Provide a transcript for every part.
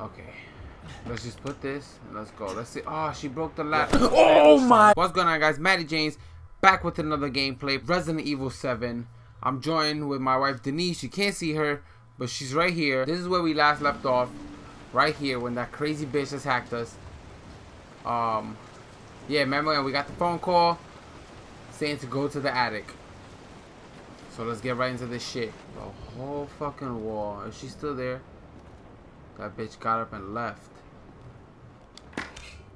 Okay. Let's just put this and let's go. Let's see. Oh, she broke the ladder. Oh my. What's going on, guys? Matty James back with another gameplay. Resident Evil 7. I'm joined with my wife Denise. You can't see her, but she's right here. This is where we last left off. Right here when that crazy bitch just hacked us. Um, yeah, remember when we got the phone call saying to go to the attic. So let's get right into this shit. The whole fucking wall. Is she still there? That bitch got up and left.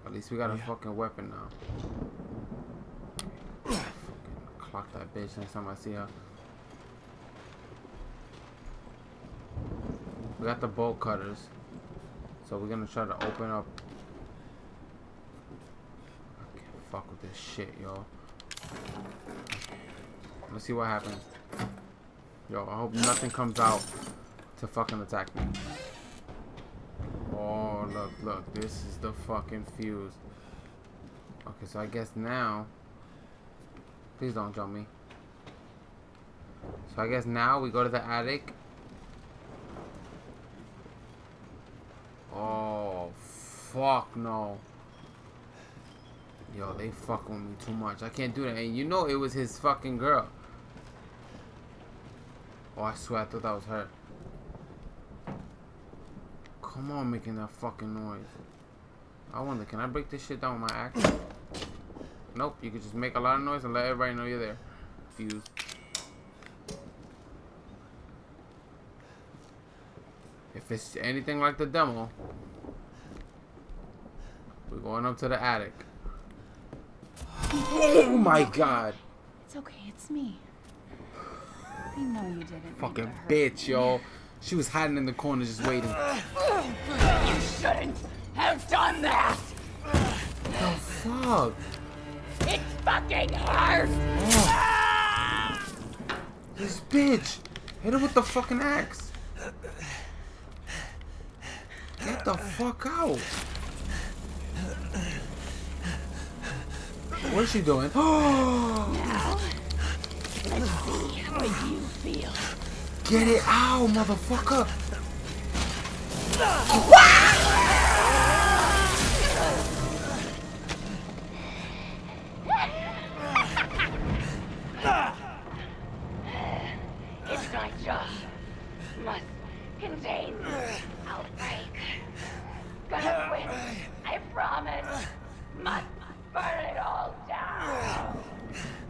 At least we got a fucking weapon now. fucking clock that bitch next time I see her. We got the bolt cutters. So we're gonna try to open up. I can't fuck with this shit, yo. Let's see what happens. Yo, I hope nothing comes out to fucking attack me. Look. This is the fucking fuse. Okay, so I guess now... Please don't jump me. So I guess now we go to the attic. Oh, fuck no. Yo, they fuck with me too much. I can't do that. And you know it was his fucking girl. Oh, I swear I thought that was her. Come on, making that fucking noise. I wonder, can I break this shit down with my axe? Nope, you can just make a lot of noise and let everybody know you're there. Fuse. If it's anything like the demo, we're going up to the attic. Oh my god! It's okay, it's me. I know you didn't. Fucking bitch, yo. She was hiding in the corner just waiting. You shouldn't have done that! The fuck? It fucking hurts! Oh. Ah! This bitch! Hit her with the fucking axe! Get the fuck out! What's she doing? now, let's see how you feel. Get it out, motherfucker! It's my job. Must contain this outbreak. Gonna win, I promise. Must burn it all down.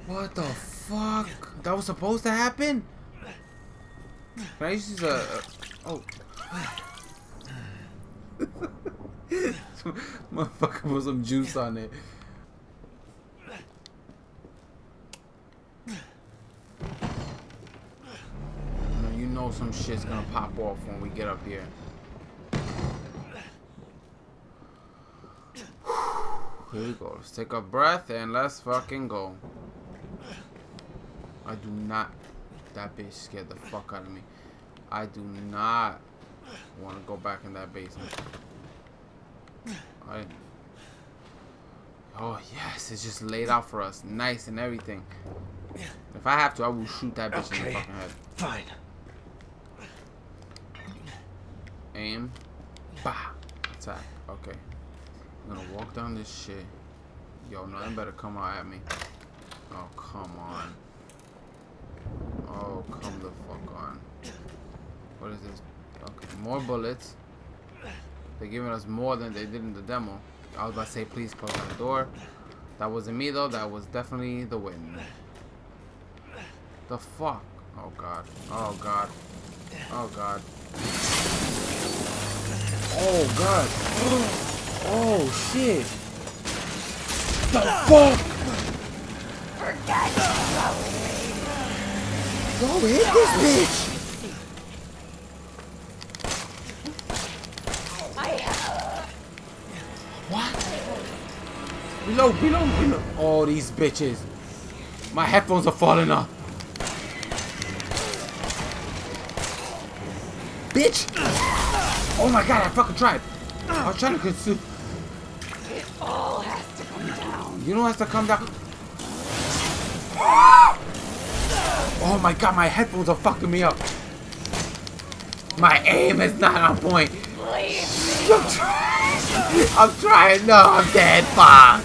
What the fuck? That was supposed to happen? Can I use a... a oh. Motherfucker put some juice on it. You know some shit's gonna pop off when we get up here. Here we go. Let's take a breath and let's fucking go. I do not. That bitch scared the fuck out of me. I do not want to go back in that basement. I. Oh yes, it's just laid out for us, nice and everything. If I have to, I will shoot that bitch in the fucking head. Fine. Aim. Bah. Attack. Okay. I'm gonna walk down this shit. Yo, nothing better come out at me. Oh, come on. Oh, come the fuck on. What is this? Okay, more bullets. They're giving us more than they did in the demo. I was about to say, please close the door. That wasn't me, though. That was definitely the wind. The fuck? Oh, God. Oh, God. Oh, God. Oh, God. Oh, shit. The fuck? Go hit this bitch. I have Reload, reload, reload. Oh, these bitches. My headphones are falling off. Bitch! Oh my god, I fucking tried. I was trying to consume. it all has to come down. You know what has to come down? Oh my god, my headphones are fucking me up. My aim is not on point. Please I'm trying. I'm trying. No, I'm dead. Fuck.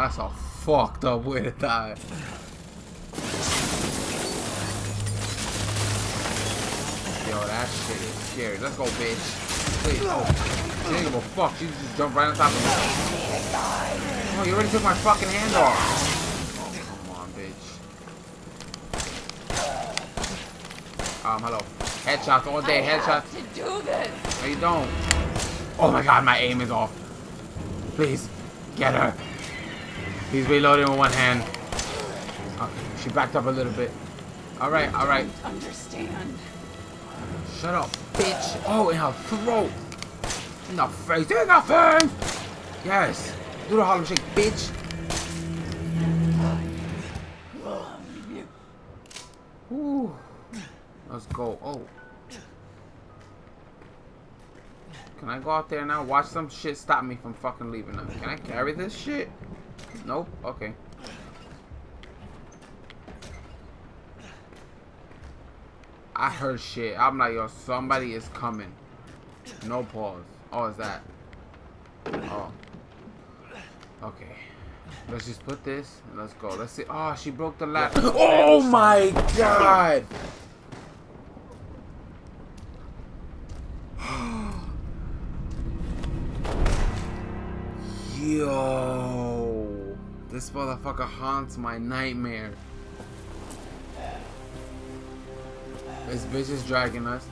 That's a fucked up way to die. Yo, that shit is scary. Let's go, bitch. Please. Oh, she didn't give a fuck. She just jumped right on top of me. Oh, you already took my fucking hand off. Oh, come on, bitch. Um, hello. Headshots all day. Headshots. to do this. No, you don't. Oh my god, my aim is off. Please, get her. He's reloading with one hand. Okay, she backed up a little bit. Alright, alright. Understand. Shut up, bitch. Oh, in her throat. In the face. In the face! Yes. Do the Harlem Shake, bitch. Ooh. Let's go. Oh. Can I go out there now? Watch some shit stop me from fucking leaving them. Can I carry this shit? Nope. Okay. I heard shit. I'm like, yo, somebody is coming. No pause. Oh, is that? Oh. Okay. Let's just put this and let's go. Let's see. Oh, she broke the ladder. Oh my god! Yo, this motherfucker haunts my nightmare. This bitch is dragging us.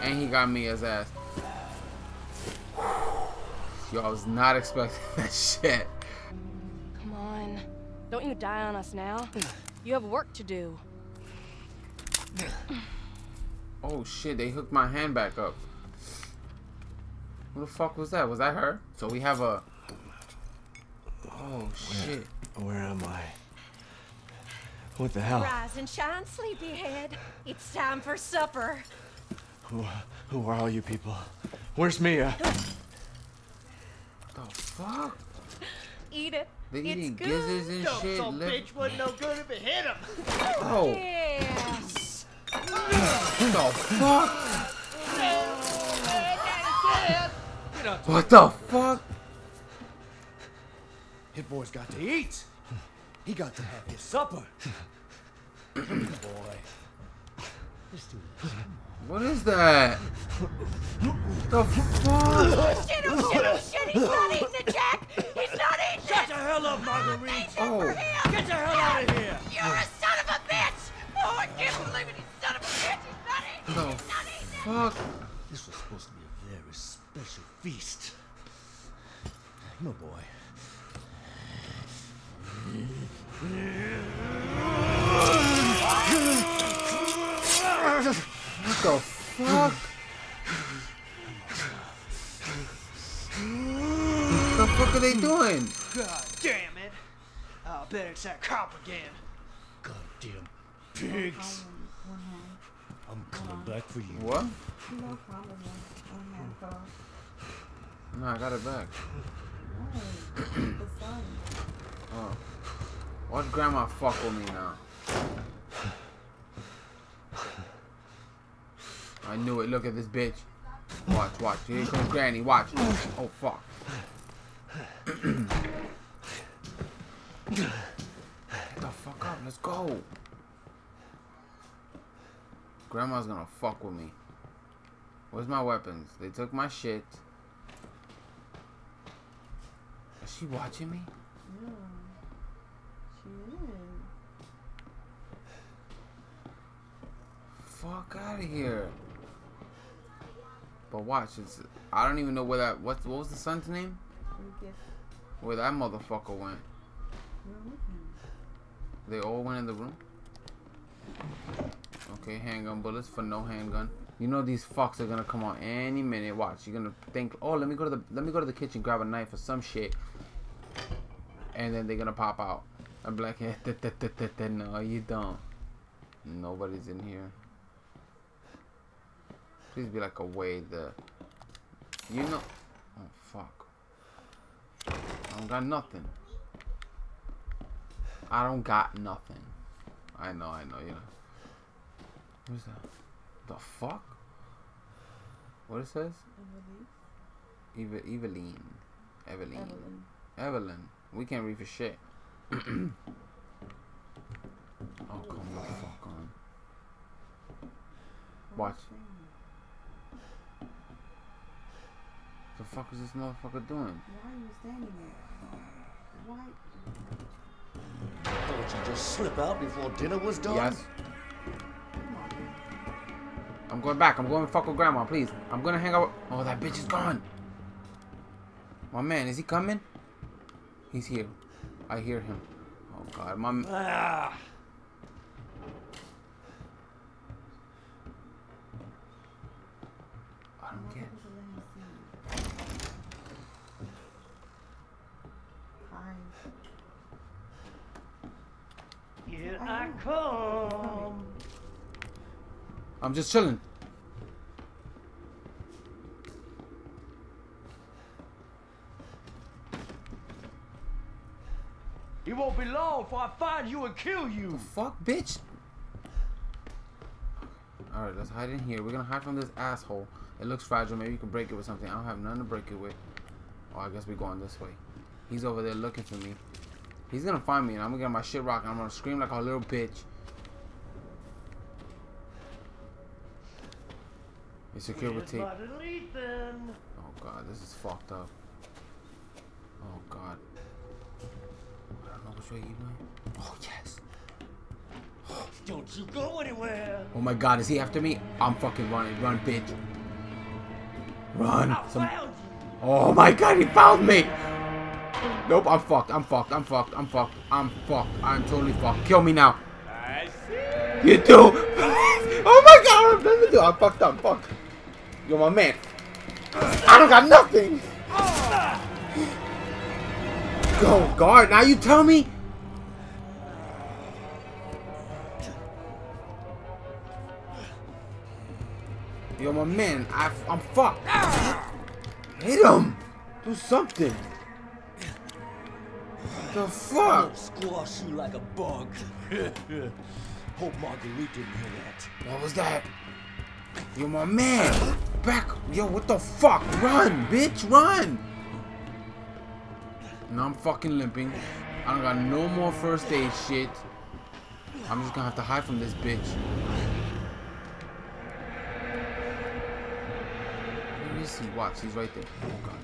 And he got me his ass. Yo, I was not expecting that shit. Come on. Don't you die on us now. You have work to do. Oh shit, they hooked my hand back up. Who the fuck was that? Was that her? So we have a... Oh shit. Where am I? What the hell? Rise and shine, sleepyhead. It's time for supper. Who, who are all you people? Where's Mia? The fuck? Eat it. They it's eating good. gizzards and Don't shit. some Lip- bitch wasn't no good if it hit him. Oh, Yes. the fuck? What the fuck? Hit boy's got to eat. He got to have his supper. Boy. Let's do this. What is that? The fuck? Shit, oh shit, oh shit, he's not eating it, Jack! He's not eating Shut it! the hell up, Marguerite! Oh, Get the hell out of here! You're a son of a bitch! Oh, I can't believe it, you son of a bitch! He's not eating the it! He's not eating it! fuck? This was supposed to be a very special feast. No boy. What the fuck? the fuck are they doing? God damn it! I'll bet it's that cop again. Goddamn pigs! I'm coming back for you. What? No, I got it back. grandma fuck with me now. I knew it. Look at this bitch. Watch, watch. Here comes granny. Watch. Oh, fuck. Get the fuck up. Let's go. Grandma's gonna fuck with me. Where's my weapons? They took my shit. Is she watching me? Fuck out of here. But watch, it's I don't even know where that what what was the son's name? Where that motherfucker went. They all went in the room. Okay, handgun bullets for no handgun. You know these fucks are gonna come on any minute. Watch, you're gonna think, oh, let me go to the let me go to the kitchen, grab a knife or some shit, and then they're gonna pop out. I'm like, no, you don't. Nobody's in here. Please be like away the You know. Oh fuck. I don't got nothing. I don't got nothing. I know, I know, you know. Who's that? The fuck? What it says? Eveline. Eveline. Evelyn. Evelyn. We can't read for shit. Oh, come the fuck on. Watch. The fuck is this motherfucker doing? Why are you standing there? Why? Thought you just slip out before dinner was done? Yes. I'm going back. I'm going to fuck with grandma, please. I'm gonna hang out. with- Oh, that bitch is gone. My man, is he coming? He's here. I hear him. Oh god, my. Ah! I don't get. Hi. Here I come. I'm just chilling. It won't be long before I find you and kill you. Fuck, bitch. All right, let's hide in here. We're gonna hide from this asshole. It looks fragile. Maybe you can break it with something. I don't have nothing to break it with. Oh, I guess we're going this way. He's over there looking for me. He's gonna find me, and I'm gonna get my shit rocked. I'm gonna scream like a little bitch. It's secure with tape. Oh god, this is fucked up. Oh god. I don't know which way you went. Oh yes. Don't you go anywhere. Oh my god, is he after me? I'm fucking running. Run, bitch. Run. I Some- found you. Oh my god, he found me! Nope, I'm fucked. I'm fucked. I'm fucked. I'm fucked. I'm fucked. I'm totally fucked. Kill me now. I see. You do! oh my god, I'm done with you. I'm fucked up. Fuck. You're my man. I don't got nothing. Oh. Go, guard. Now you tell me. You're my man. I, I'm fucked. Hit him. Do something. The fuck? I'll squash you like a bug. Hope Marguerite didn't hear that. What was that? You're my man. Back. Yo, what the fuck? Run, bitch, run. Now I'm fucking limping. I don't got no more first aid shit. I'm just gonna have to hide from this bitch. He? Watch, he's right there. Oh god.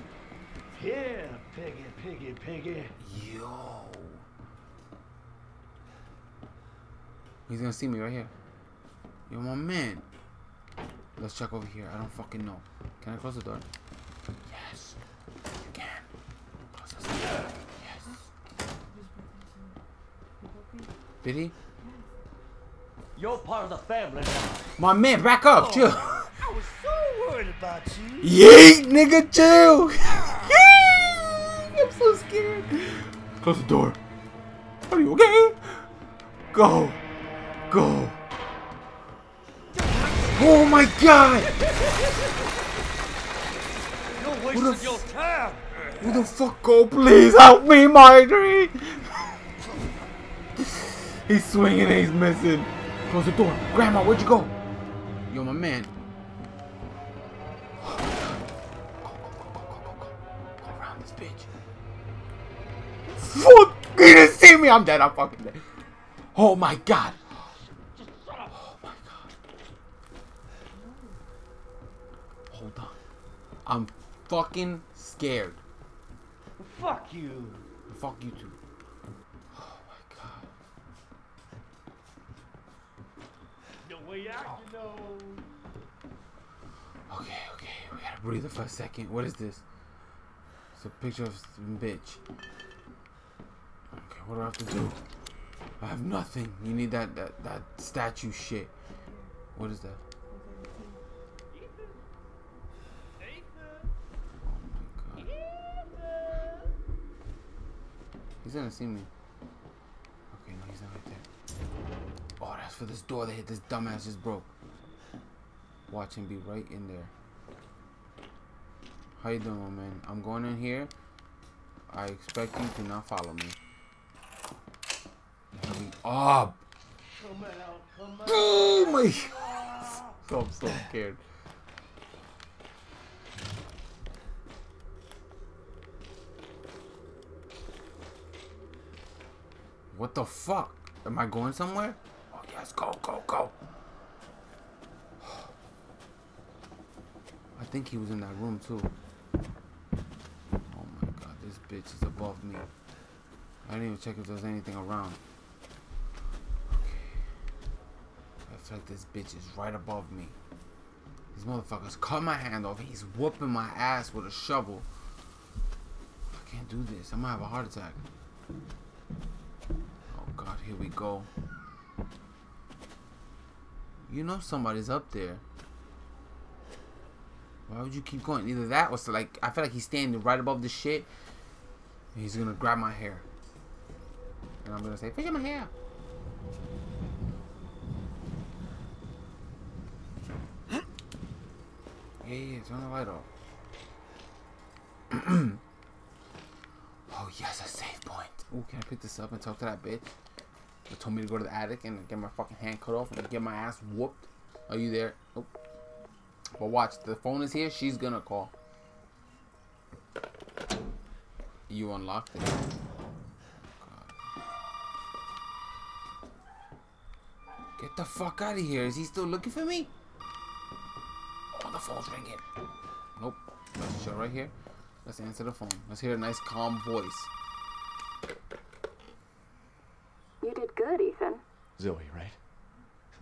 Here, piggy, piggy, piggy. Yo. He's gonna see me right here. You're my man. Let's check over here. I don't fucking know. Can I close the door? Yes. You can. Close this door. Yes. Did he? You're part of the family now. My man, back up. Chill. Oh. I worried about you. Yeet, nigga, chill. I'm so scared. Close the door. Are you okay? Go. Go. Oh my god! You're the wasting your time. Who the fuck go? Please help me, Marjorie! he's swinging and he's missing. Close the door. Grandma, where'd you go? You're my man. Didn't me! I'm dead. I'm fucking dead. Oh my god. Oh my god. Hold on. I'm fucking scared. Fuck you. Fuck you too. Oh my god. No way out, you know. Okay, okay, we gotta breathe for a second. What is this? It's a picture of some bitch. What do I have to do? I have nothing. You need that that that statue shit. What is that? Oh my god. He's gonna see me. Okay, no, he's not right there. Oh, that's for this door that hit this dumbass just broke. Watch him be right in there. How you doing, man? I'm going in here. I expect you to not follow me. Oh, Come out, come out. oh my! god. I'm so scared. What the fuck? Am I going somewhere? Oh yes, go, go, go. I think he was in that room too. Oh my god, this bitch is above me. I didn't even check if there's anything around. Okay. I feel like this bitch is right above me. These motherfuckers cut my hand off. He's whooping my ass with a shovel. I can't do this. I'm gonna have a heart attack. Oh god, here we go. You know somebody's up there. Why would you keep going? Either that or so like I feel like he's standing right above the shit. He's gonna grab my hair. And I'm gonna say, fish in my hair. Yeah, yeah, turn the light off. oh yes, a save point. Ooh, can I pick this up and talk to that bitch? They told me to go to the attic and get my fucking hand cut off and get my ass whooped. Are you there? Oh. But watch, the phone is here. She's gonna call. You unlocked it. Get the fuck out of here. Is he still looking for me? The phone's ringing. Nope. Let's show right here. Let's answer the phone. Let's hear a nice calm voice. You did good, Ethan. Zoe, right?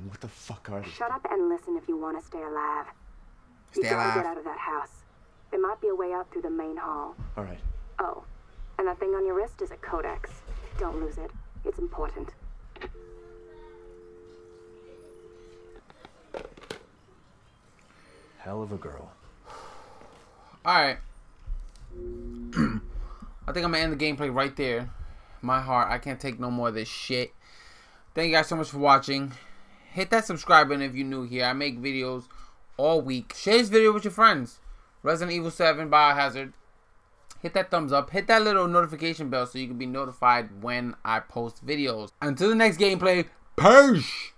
What the fuck are these? Shut up and listen if you want to stay alive. Stay you gotta alive. get out of that house. There might be a way out through the main hall. All right. Oh, and that thing on your wrist is a codex. Don't lose it. It's important. Of a girl. Alright. I think I'm gonna end the gameplay right there. My heart, I can't take no more of this shit. Thank you guys so much for watching. Hit that subscribe button if you're new here. I make videos all week. Share this video with your friends. Resident Evil 7 Biohazard. Hit that thumbs up. Hit that little notification bell so you can be notified when I post videos. Until the next gameplay, peace!